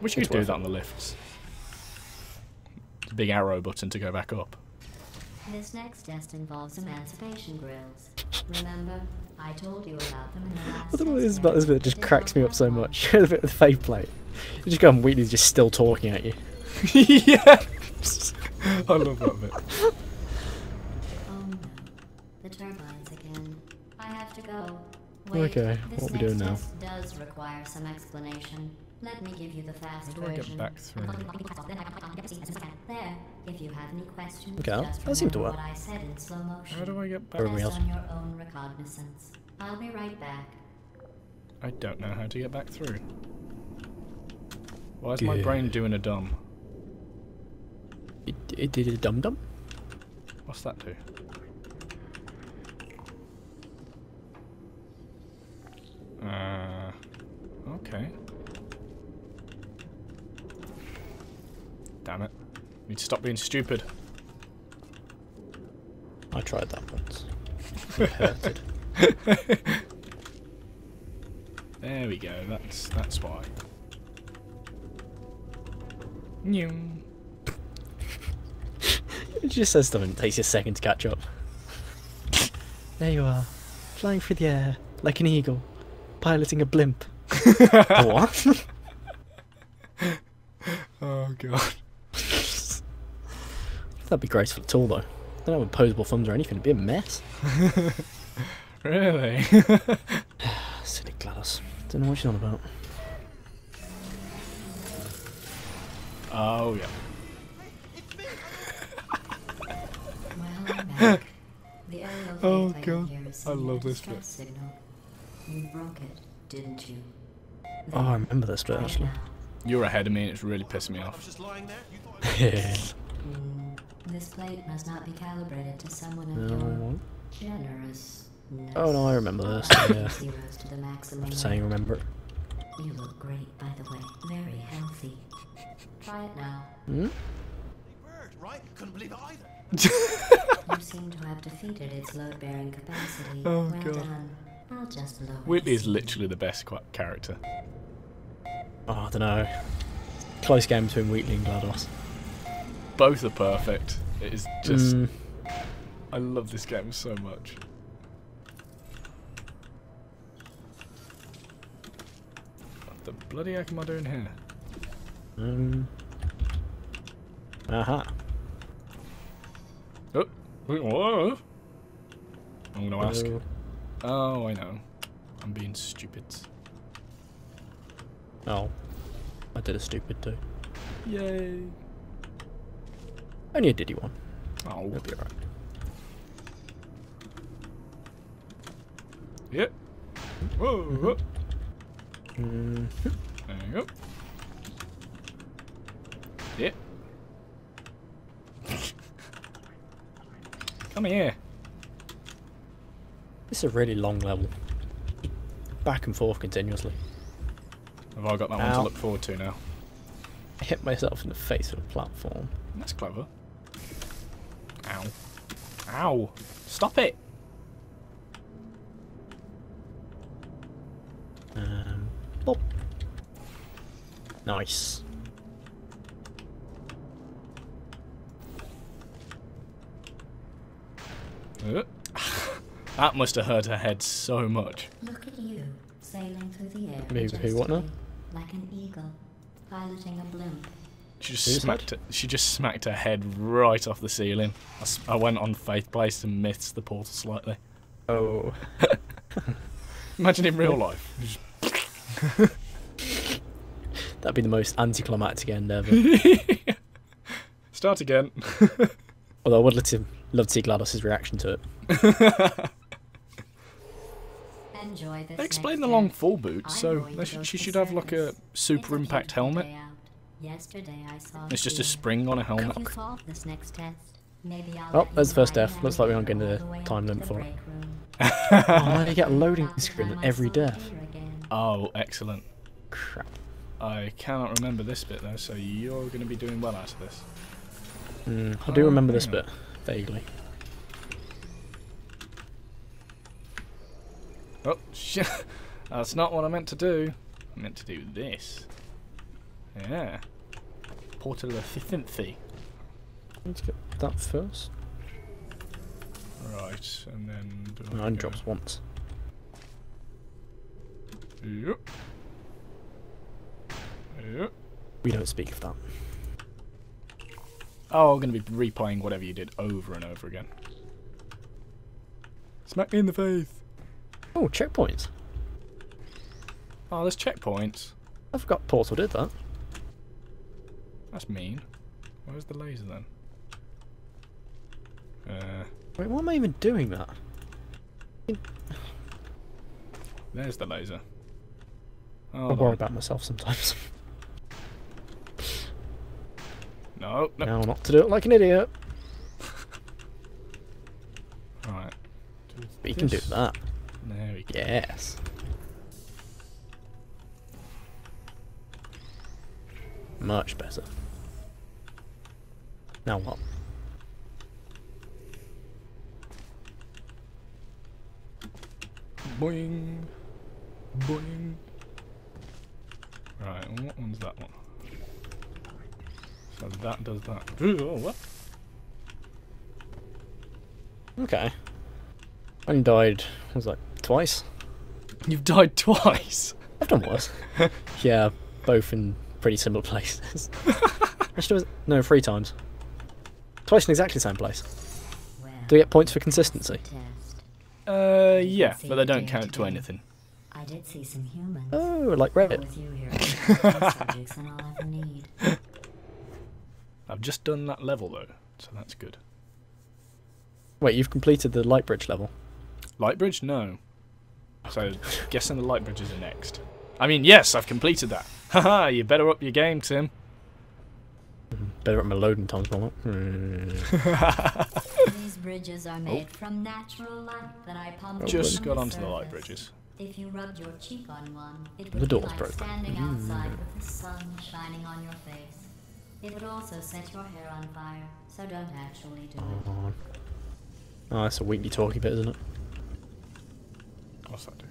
Wish you It's could do that on the lifts. Big arrow button to go back up. This next test involves emancipation grills. Remember, I told you about them in the last I don't know what it test is about this day. bit that just cracks me up so have long. much. the bit with the faith plate. You just go and Wheatley's just still talking at you. yeah! I love that bit. Oh no. The turbines again. I have to go. Wait, Okay, this what we next doing now? test does require some explanation. Let me give you the fast How get version. back through? There, if you have any questions, Okay, just that seemed to work. I said in slow motion. How do I get back? Everybody else. on your own recognizance. I'll be right back. I don't know how to get back through. Why is my brain doing a dumb? It, it did a dum dum. What's that do? Uh, okay. Damn it. Need to stop being stupid. I tried that once. It hurted. There we go. That's that's why. Nyum. It just says something. It takes you a second to catch up. There you are, flying through the air like an eagle, piloting a blimp. what? Oh god. That'd be graceful at all, though. Don't have opposable thumbs or anything. It'd be a mess. Really? Silly GLaDOS. Don't know what she's on about. oh yeah. Well, I'm. The Oh, God. I love this bit. Signal. You broke it, didn't you? Oh, I remember this bit actually. You're ahead of me and it's really pissing me I was off. just mm. Lying there. You thought I This plate must not be calibrated to someone of your No. generousness. Oh no, I remember this. Yeah. Zeros to the saying remember it. You look great, by the way. Very healthy. Try it now. Hmm? bird, right? Couldn't believe it either. You seem to have defeated its load-bearing capacity. Oh, well God. done. I'll just lower Wheatley the is literally the best qu- character. Oh, I don't know. Close game between Wheatley and GLaDOS. Both are perfect. It is just. Mm, I love this game so much. What the bloody heck am I doing here? um. Aha. Oh, wait, whoa. I'm gonna ask. Oh, I know. I'm being stupid. Oh. I did a stupid too. Yay. Only a diddy one. Oh, It'll be alright. yep. Whoa, whoa. Mm, There you go. Yep. Come here. this is a really long level. back and forth continuously. Have I got that one to look forward to now? I hit myself in the face with a platform. That's clever. Ow. Ow. Stop it. Um, bop. Nice. Uh. that must have hurt her head so much. Look at you, sailing through the air. Me- me what now? Like an eagle, piloting a blimp. She just Who's smacked it. She just smacked her head right off the ceiling. I went on faith plate and missed the portal slightly. Oh. Imagine in real life. That'd be the most anticlimactic end ever. Start again. Although I would love to, love to see GLaDOS' reaction to it. Enjoy this They explain the long test. full boots, I'm so going they to sh- go she should have like a super impact beautiful helmet. Day out. Yesterday I saw It's just a spring on a Could helmet. you solve this next test? Maybe I'll Oh, let there's the first death. Looks like we aren't navigator getting the the time limit for it. break room. Oh, you get a loading screen find at every death. Oh, excellent. Crap. I cannot remember this bit though, so you're going to be doing well out of this. Mm, I do remember this hang bit vaguely. Oh, shit. That's not what I meant to do. I meant to do this. Yeah. Portal of efficiency. Let's get that first. Right, and then. Mine drops once. Yep. Yep. We don't speak of that. Oh, I'm going to be replaying whatever you did over and over again. Smack me in the face. Oh, checkpoints. Oh, there's checkpoints. I forgot Portal did that. That's mean. Where's the laser then? Uh, Wait, why am I even doing that? there's the laser. I Hold worry about myself sometimes. No, no. now not to do it like an idiot. Right. We you can do that. There we go. Yes. Much better. Now what? Boing. Boing. Right, and what one's that one? So that does that. Ooh, oh, what? Okay. I only died, what was that, twice? You've died twice. I've done worse. yeah, both in pretty similar places. Actually, was- no, three times. Twice in exactly the same place. Do we get points for consistency? Uh, yeah, but they don't count to anything. I did see some humans. Oh, like But Reddit. with you here, I have more subjects than I'll ever need. I've just done that level though, so that's good. Wait, you've completed the Lightbridge level. Lightbridge? No. So, guessing the light bridges are next. I mean, yes, I've completed that. Haha, you better up your game, Tim. Better at my loading times, more. Hmm. These bridges are made from natural light that I pumped Oh, Just got onto the light bridges. If you rubbed your cheek on one, it would The door's be like broken. standing outside with the sun shining on your face. It would also set your hair on fire, so don't actually do it. Oh, oh, that's a Wheatley talky bit, isn't it? What's that do?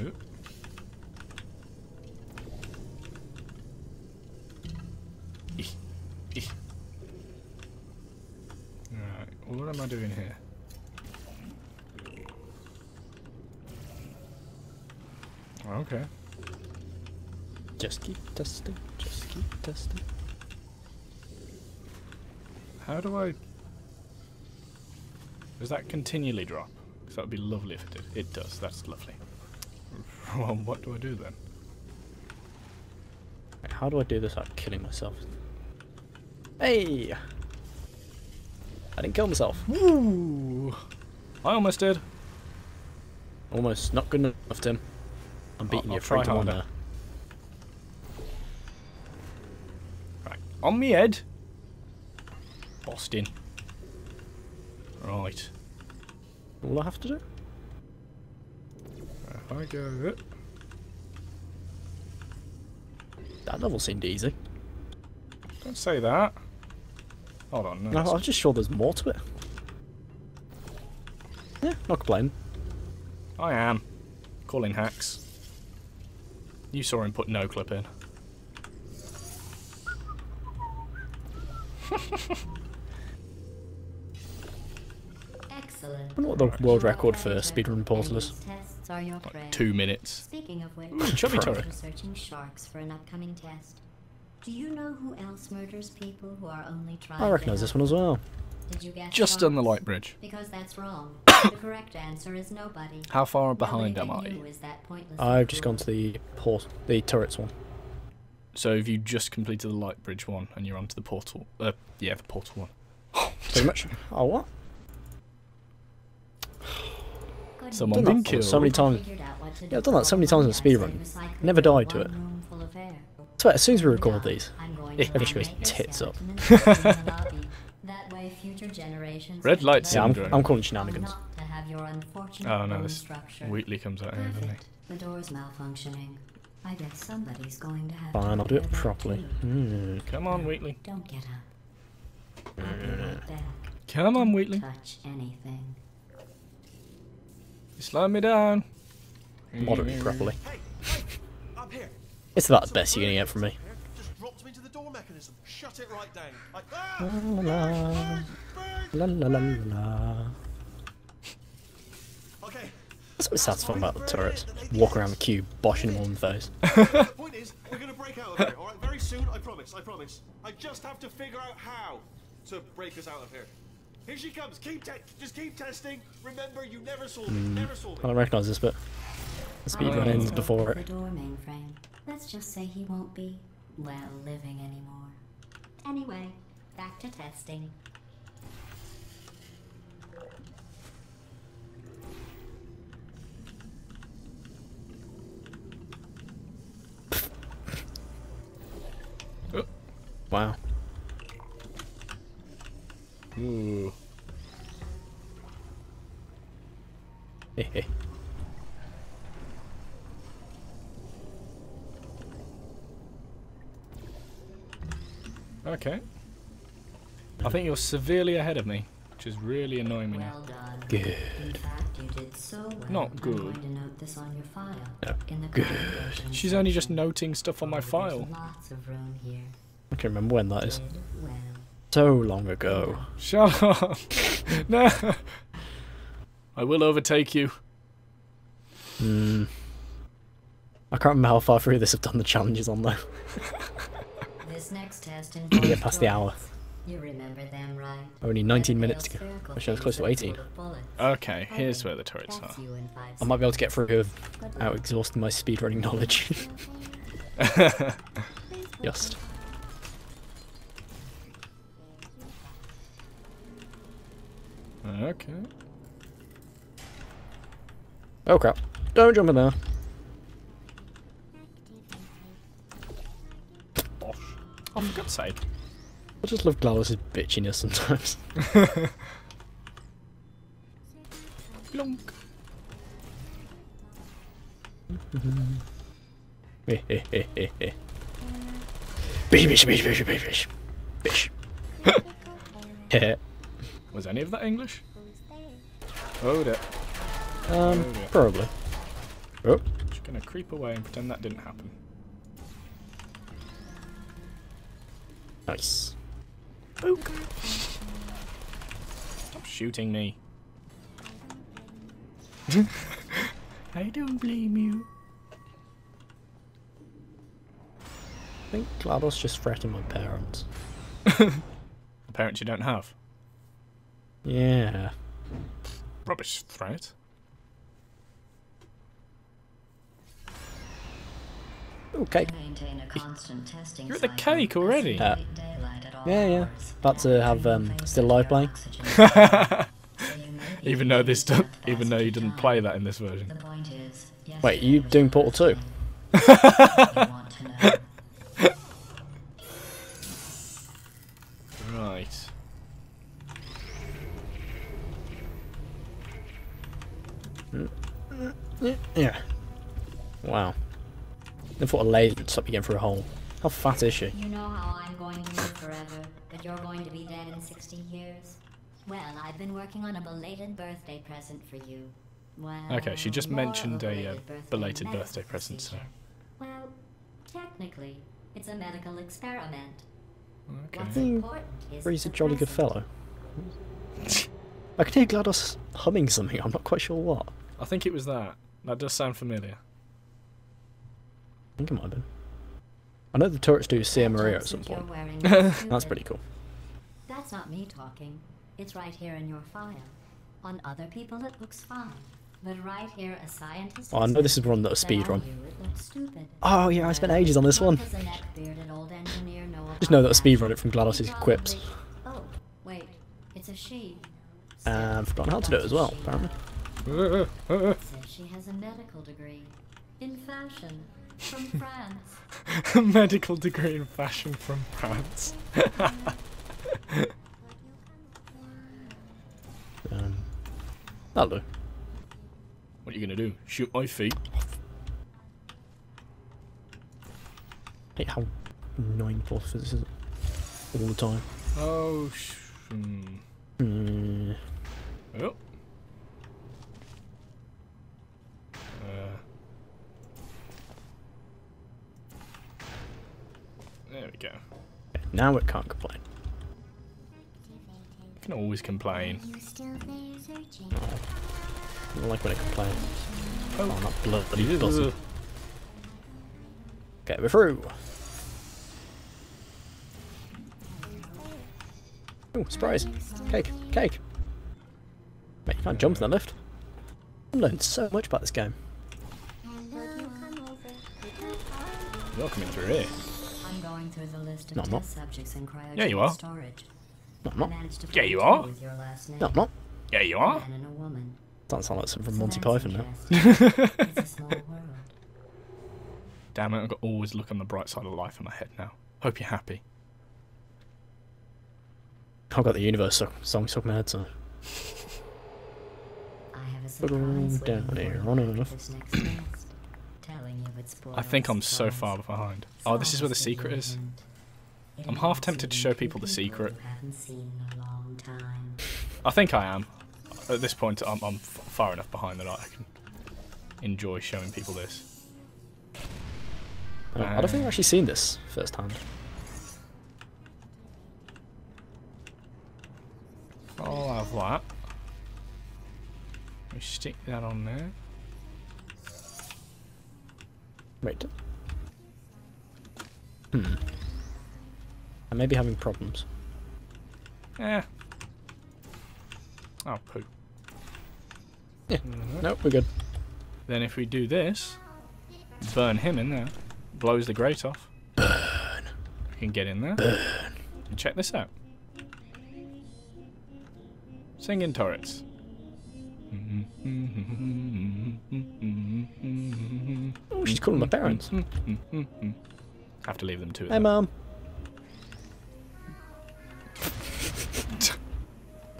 Nope. Eeh, eeh. What am I doing here? Oh, okay. Just keep testing, just keep testing. How do I... Does that continually drop? 'Cause that would be lovely if it did. It does, that's lovely. well, what do I do then? How do I do this without killing myself? Hey! I didn't kill myself. Woo! I almost did. Almost. Not good enough, Tim. I'm beating I'll, you three. Right. On me head. Boston. Right. All I have to do? I got it. That level seemed easy. Don't say that. Hold on. No, no I'm just sure there's more to it. Yeah, not complaining. I am. Calling hacks. You saw him put no clip in. Excellent. I wonder what the world record for speedrun portal is are your friend. Two minutes. Speaking of which, Ooh, chubby turret. researching sharks for an upcoming test. Do you know who else murders people who are only trying? I recognize this one as well. Did you Just on the light bridge. Because that's wrong. the correct answer is nobody. How far behind am I? I've just gone to the port, the turrets one. So have you just completed the light bridge one and you're onto the portal? Uh, yeah, the portal one. Pretty much. Oh what? Someone been killed. So many times. Yeah, I've done that so many times in speedrun. Never died to it. So swear, as soon as we record these, it goes tits up. Red light syndrome. Yeah, I'm, I'm calling shenanigans. Oh no, this Wheatley comes out here, doesn't he? The door's malfunctioning. I guess somebody's going to Fine, I'll do it properly. Mm. Come on, Wheatley. Don't get up. Come on, Wheatley. Touch anything. You're me down. Moderate properly. Hey, hey, it's about the best you're gonna get from me. That's what's satisfying about the turrets. Walk around the cube, boshing them all in the face. point is, we're going to break out of here, alright? Very soon, I promise, I promise. I just have to figure out how to break us out of here. Here she comes. Keep just keep testing. Remember, you never sold me. Mm. Never sold it. I don't recognize this, but the speed speedrun ends before it. Door mainframe. Let's just say he won't be well living anymore. Anyway, back to testing. wow. Hey, hey. Okay. I think you're severely ahead of me, which is really annoying me well now. Good. Fact, so well. Not good. Good. She's only just noting stuff on my file. I can't remember when that is. Well, so long ago. Shut up. no. I will overtake you. Hmm. I can't remember how far through this I've done the challenges on though. this next test involves get past the hour. You remember them right. Only 19 minutes to go. Which I was close to 18. Okay, here's where the turrets are. I might be able to get through without exhausting my speedrunning knowledge. Just. Okay. Oh crap. Don't jump in there. Bosh. Oh, for God's sake. I just love GLaDOS' bitchiness sometimes. Blonk. Hey, hey, hey, hey, hey. Bish, bish, bish, bish, bish, bish. Bish. Was any of that English? Oh dear. Um, oh dear. probably. Oh. Just gonna creep away and pretend that didn't happen. Nice. Boop. Stop shooting me. I don't blame you. I think GLaDOS just threatened my parents. the parents you don't have? Yeah. Rubbish threat. Okay. You're at the cake already. Uh, yeah, yeah. About to have um, still live playing. even though this, even though you didn't play that in this version. Wait, you doing Portal Two? I thought a laser would stop you getting through a hole. How fat is she? You know how I'm going to live forever, but you're going to be dead in 60 years? Well, I've been working on a belated birthday present for you. Well, Okay, she just mentioned a, uh, belated birthday belated birthday present, so- Well, technically, it's a medical experiment. Okay. What's Hmm, important is He's a jolly good fellow. I can hear GLaDOS humming something, I'm not quite sure what. I think it was that. That does sound familiar. I think it might have been. I know the turrets do Sia That Maria at some point. That's pretty cool. That's not me talking. It's right here in your file. On other people, it looks fine. But right here, a scientist. Oh, I know this is one that was that speed run. you it looks stupid. Oh yeah, I spent ages on this one. does a neck-bearded old engineer know Just know that I speed run it from GLaDOS's He quips. Oh, wait. It's a she. And I've forgotten how to do it as well, apparently. It says she has a medical degree. In fashion. From France. Medical degree in fashion from France. Um, that'll. What are you gonna do? Shoot my feet? hate how annoying pulse this is all the time. Oh, sh- hmm. Mm, Oh. Uh. There we go. now it can't complain. You can always complain. You still there searching? I don't like when it complains. Oh, oh not bloody buzzer. Okay, we're through. Oh, surprise. Cake, cake. Mate, you can't jump in the lift. I'm learning so much about this game. You're coming through here. I'm going through the list of No, test not. subjects in cryogenic Yeah, you are. storage. No, I'm not. Yeah, you are. With your last name. No, I'm not. Yeah, you are. man and a woman. Doesn't sound like something from Monty Python now. interesting. it's a small world. Damn it, I've got to always look on the bright side of life in my head now. Hope you're happy. I've got the universe so- song stuck in my head, so. I have a surprise down waiting here for on you Earth. with this next test. Telling you it's I think I'm so far behind. Oh, this is where the secret is. I'm half tempted to show people the secret. you haven't seen in a long time. I think I am. At this point, I'm, I'm far enough behind that I can enjoy showing people this. Uh, I don't think I've actually seen this firsthand. I'll have that. We stick that on there. Wait. Hmm. I may be having problems. Yeah. Oh, poo. Yeah. Mhm. Nope, we're good. Then if we do this, burn him in there, blows the grate off. Burn. We can get in there. Burn. And check this out. Singing turrets. Oh, she's calling my parents. Have to leave them to it. Hey, though. mum.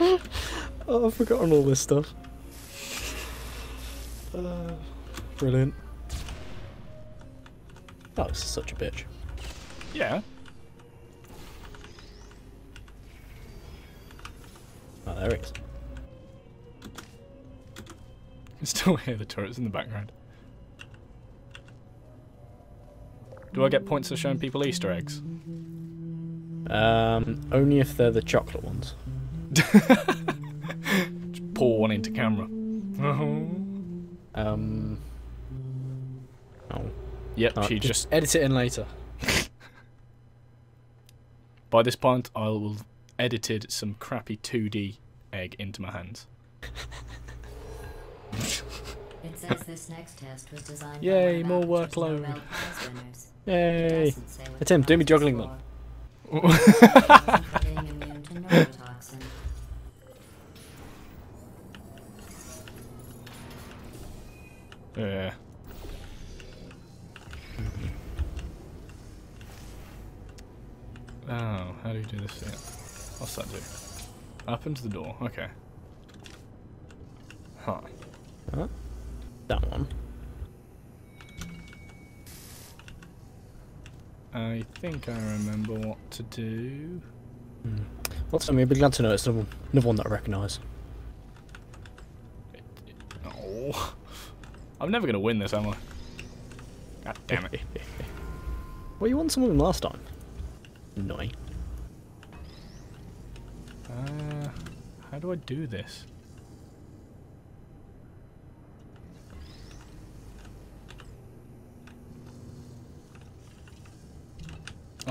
oh, I've forgotten all this stuff. Uh, brilliant. Oh, this is such a bitch. Yeah. Oh, there it is. Can still hear the turrets in the background. Do I get points for showing people Easter eggs? Um, only if they're the chocolate ones. Just pour one into camera. Um. Oh. Yep, no, she just. edit it in later. By this point, I will edited some crappy 2D egg into my hands. It says this next test was designed Yay, by more one of workload. Nobel Prize winners. It Yay! doesn't say what Hey, do me prize juggling is then. for. Wasn't for being immune to neurotoxin. Yeah. Oh, how do you do this? Yeah. What's that do? Up into the door. Okay. Huh. Huh? that one. I think I remember what to do. What's I mean, I'd be glad to know it's another, another one that I recognise. Oh. I'm never going to win this, am I? God damn it. well, you won some of them last time. Annoying. Uh, how do I do this?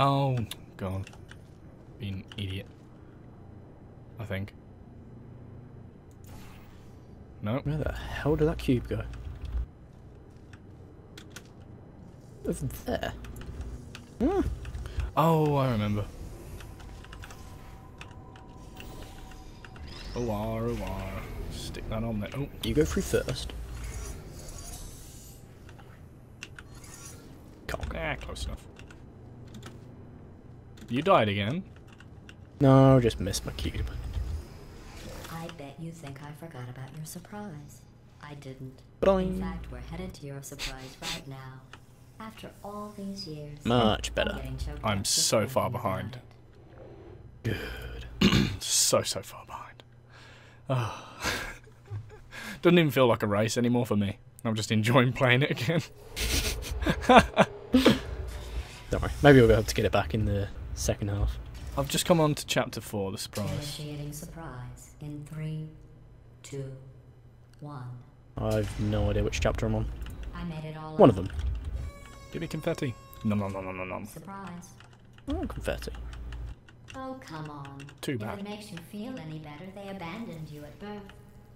Oh, God. Being an idiot. I think. No. Where the hell did that cube go? Over there. Hmm. Oh, I remember. Oh, R, oh, R. Stick that on there. Oh, You go through first. Cock. ah, close enough. You died again. No, just missed my cube. I bet you think I forgot about your surprise. I didn't. Boing. In fact, we're headed to your surprise right now. After all these years. Much I'm better. I'm so far behind. Good. So, so far behind. Oh. Doesn't even feel like a race anymore for me. I'm just enjoying playing it again. Don't worry. Maybe we'll be able to get it back in the second half. I've just come on to chapter 4, the surprise. Initiating surprise in three, two, one. I've no idea which chapter I'm on. I made it all One up. of them. Give me confetti. Nom nom nom nom nom nom. Surprise. Oh, confetti. Oh, come on. Too If bad. it makes you feel any better, they abandoned you at birth.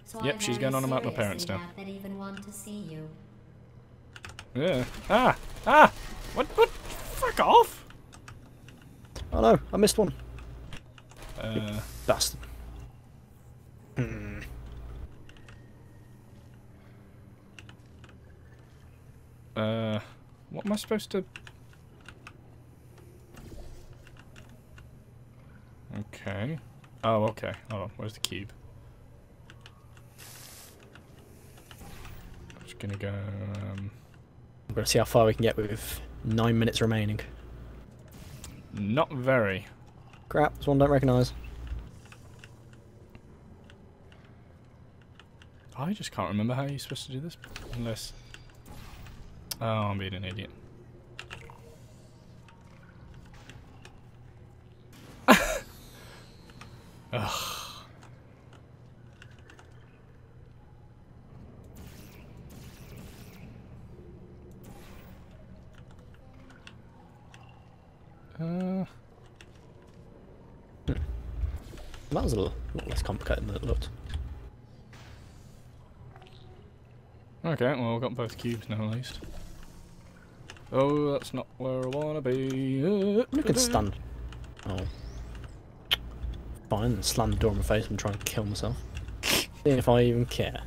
So Yep, I she's going on about my parents now. doubt They'd even want to see you. Yeah. Ah! Ah! What? What? Fuck off! Oh no, I missed one. Uh, Bastard. Hmm. uh, what am I supposed to... Okay. Oh, okay. Hold on. Where's the cube? I'm just gonna go... Um, I'm to see how far we can get with nine minutes remaining. Not very. Crap, this one don't recognise. I just can't remember how you're supposed to do this. Unless... Oh, I'm being an idiot. Ugh. Uh, That was a little, lot less complicated than it looked. okay, well, I've got both cubes now, at least. Oh, that's not where I wanna be. Uh, I can stand. Oh. Fine, and slam the door in my face and try and kill myself. Seeing if I even care.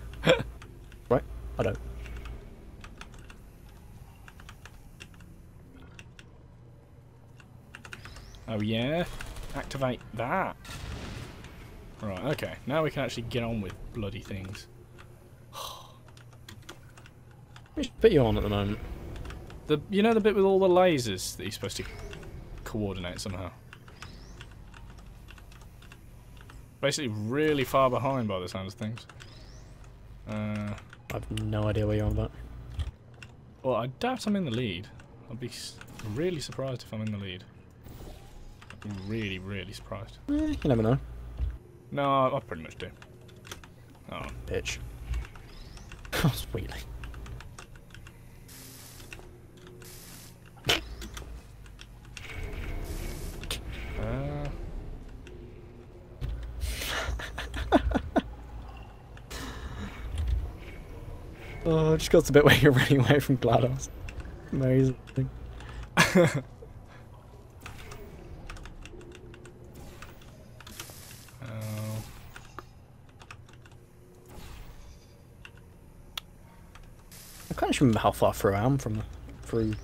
right? I don't. Oh yeah? Activate that. Right, okay. Now we can actually get on with bloody things. Which bit you on at the moment? The you know the bit with all the lasers that you're supposed to coordinate somehow. Basically, really far behind by the sounds of things. Uh, I've no idea where you're on about. well, I doubt I'm in the lead. I'd be really surprised if I'm in the lead. Really, really surprised. Eh, you never know. No, I, pretty much do. Oh, Bitch. Oh, sweetly. uh, Oh, I just got to the bit where you're running away from GLaDOS. Amazing. just remember how far through I am from through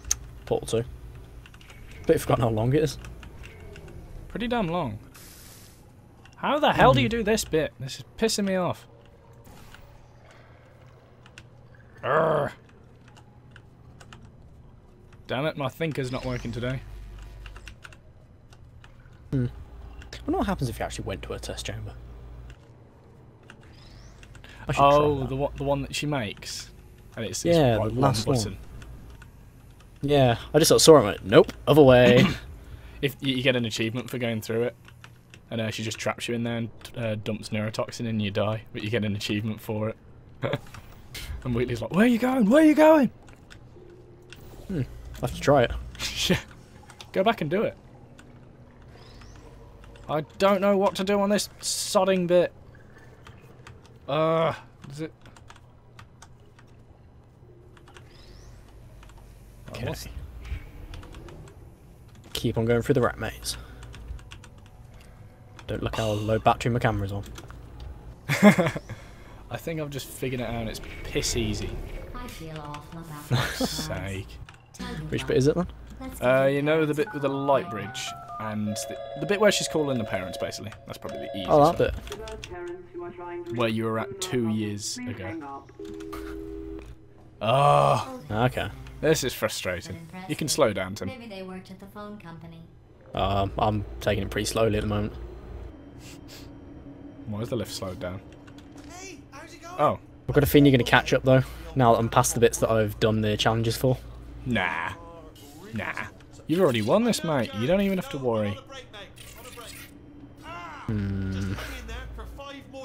Portal 2. Bit I've forgotten how long it is. Pretty damn long. How the hell do you do this bit? This is pissing me off. Urgh. Damn it, my thinker's not working today. Hmm. I wonder what happens if you actually went to a test chamber. oh, the, the one that she makes? And it's, Yeah, right the one last one. button. Yeah, I just sort of saw it and went, nope, other way. If you you get an achievement for going through it, and uh, she just traps you in there and uh, dumps neurotoxin and you die, but you get an achievement for it. and Wheatley's like, "Where are you going? Where are you going?" Hmm, I'll have to try it. Yeah. Go back and do it. I don't know what to do on this sodding bit. Uh, is it? Okay. what's- Keep on going through the rat maze. Don't look how low battery my camera's on. I think I've just figured it out. It's piss easy. I feel awful about For sake. Which bit is it then? Uh, you know the bit with the light bridge and the, the bit where she's calling the parents, basically. That's probably the easiest. Oh, that one. bit. Where you were at two years ago. Oh, Okay. This is frustrating. You can slow down, Tim. Maybe they worked at the phone company. Um, I'm taking it pretty slowly at the moment. Why is the lift slowed down? Hey, how's it going? Oh, I've got a feeling you're going to catch up though, now that I'm past the bits that I've done the challenges for. nah. Nah. You've already won this, mate. You don't even have to worry.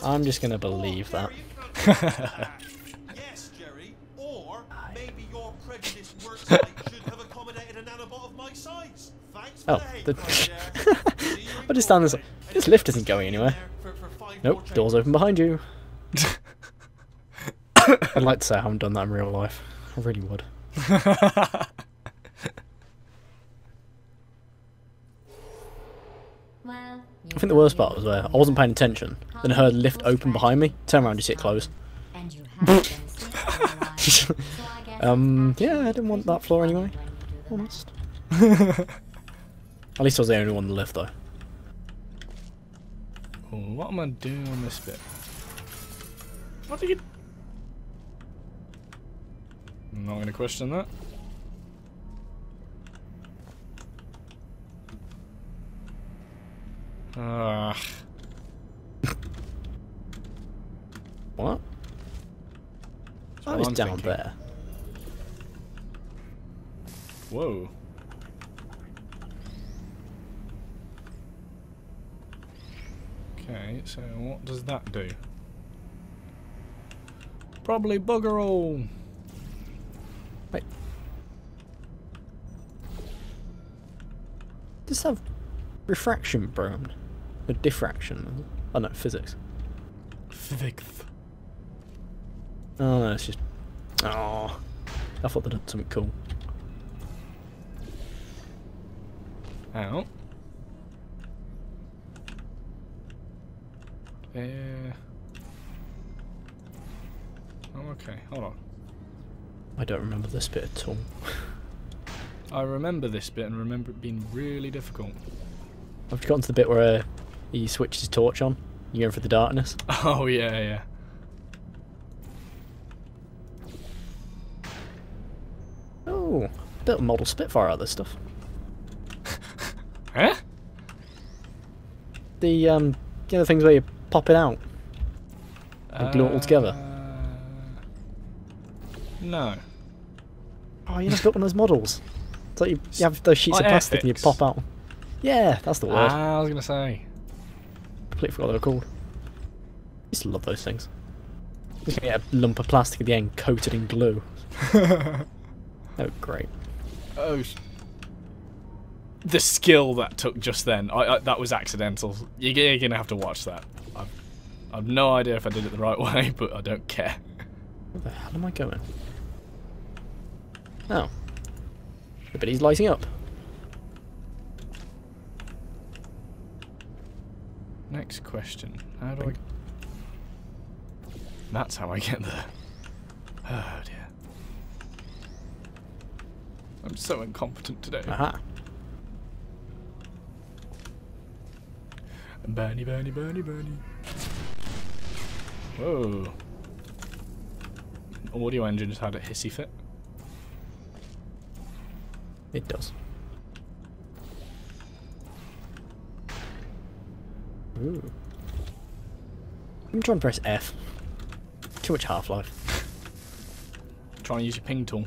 I'm just going to believe break. Oh, the hate, the- right there. See you in I just stand there court, like, mate. this lift isn't going anywhere. there for- for five Nope, door's open behind you. I'd like to say I haven't done that in real life. I really would. Well, I think the worst part was where I wasn't paying attention, then I heard lift open behind me, turn around and see it close. And you have been asleep for a while, so I guess Um, yeah, I didn't want that floor anyway. when you do the math. Honest. At least I was the only one left, though. Oh, what am I doing on this bit? What did you... I'm not going to question that. Ah, What? that's I was I'm down thinking. there. Whoa. Okay, so what does that do? Probably bugger all. Wait. Does this have refraction, Brown? Or diffraction? Oh no, physics. Physics. Oh no, it's just. Oh. I thought they'd done something cool. Out. Uh, oh, okay, hold on. I don't remember this bit at all. I remember this bit and remember it being really difficult. I've gotten to the bit where uh, he switched his torch on. You're going for the darkness. Oh, yeah, yeah. Oh, bit of model Spitfire out of this stuff. Huh? The um, the other things where you pop it out. And glue it all together. Uh, No. Oh, you just got one of those models. It's like you, you have those sheets Like of plastic and you pop out. Yeah, that's the word. Ah, I was gonna say. Completely forgot they were called. used to love those things. Just get a lump of plastic at the end coated in glue. Oh, great. Oh. The skill that took just then, I, I, that was accidental. You're, you're gonna have to watch that. I've, I've no idea if I did it the right way, but I don't care. Where the hell am I going? Oh. But he's lighting up. Next question. How do I... That's how I get there. Oh dear. I'm so incompetent today. Aha. Bernie, Bernie, Bernie, Bernie. Whoa. Audio engine just had a hissy fit. It does. Ooh. I'm trying to press F. Too much Half-Life. Trying to use your ping tool.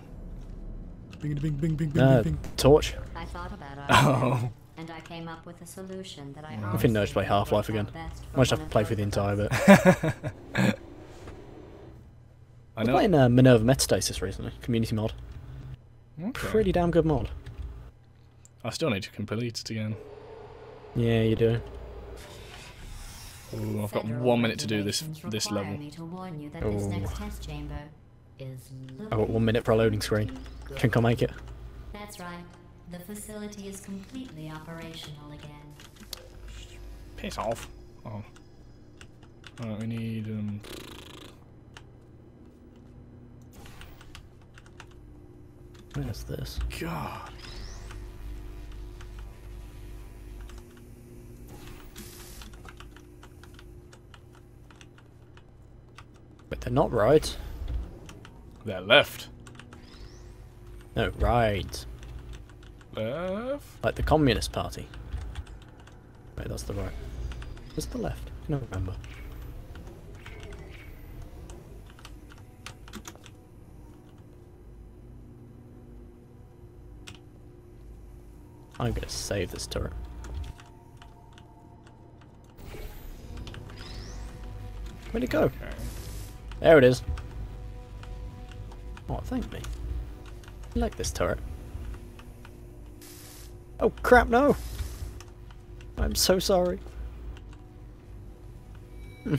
Bing, bing, bing, bing, bing, Uh, bing. torch. I thought about it. Oh. And I came up with a solution that I I think no to play Half-Life again. Might just have to play through the entire bit. I I'm know. playing uh, Minerva Metastasis recently, community mod. Okay. Pretty damn good mod. I still need to complete it again. Yeah, you do. Ooh, I've got one minute to do this this level. Me to warn you that this next test chamber is I've got one minute for a loading screen. Think I'll make it? That's right. The facility is completely operational again. Piss off. Oh. Alright, we need um Where's this? God. But they're not right. They're left. No, right. Left. Like the Communist Party. Wait, that's the right. Where's the left? I don't remember. I'm gonna save this turret. Where'd it go? Okay. There it is. Oh, thank me. I like this turret. Oh crap, no! I'm so sorry. I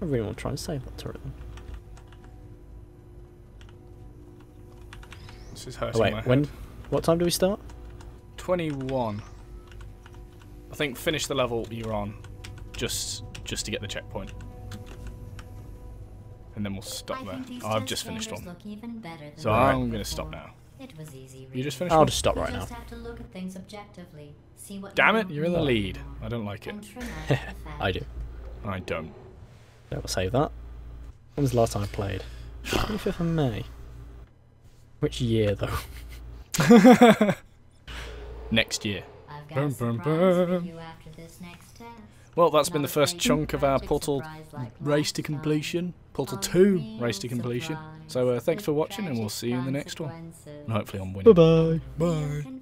really want to try and save that turret then. This is Oh hurting wait, my head. when? What time do we start? 21. I think finish the level you're on just just to get the checkpoint. And then we'll stop there. Oh, I've just finished one. Look even better than So I'm going to stop now. It was easy. You just finished I'll one? just stop You right now. just have to look at things objectively. See what Damn you it, you're in the lead. I don't like it. and trim out the fat. I do. I don't. Yeah, we'll save that. When was the last time I played? 25th of May. Which year though? Next year. I've got Bum, a bum, bum. you after this next test. Well, that's been the first chunk of our tragic Portal like race to last time. completion. Portal 2 race to completion. So uh, thanks for watching and we'll see you in the next one. And hopefully I'm winning. bye. Bye. Can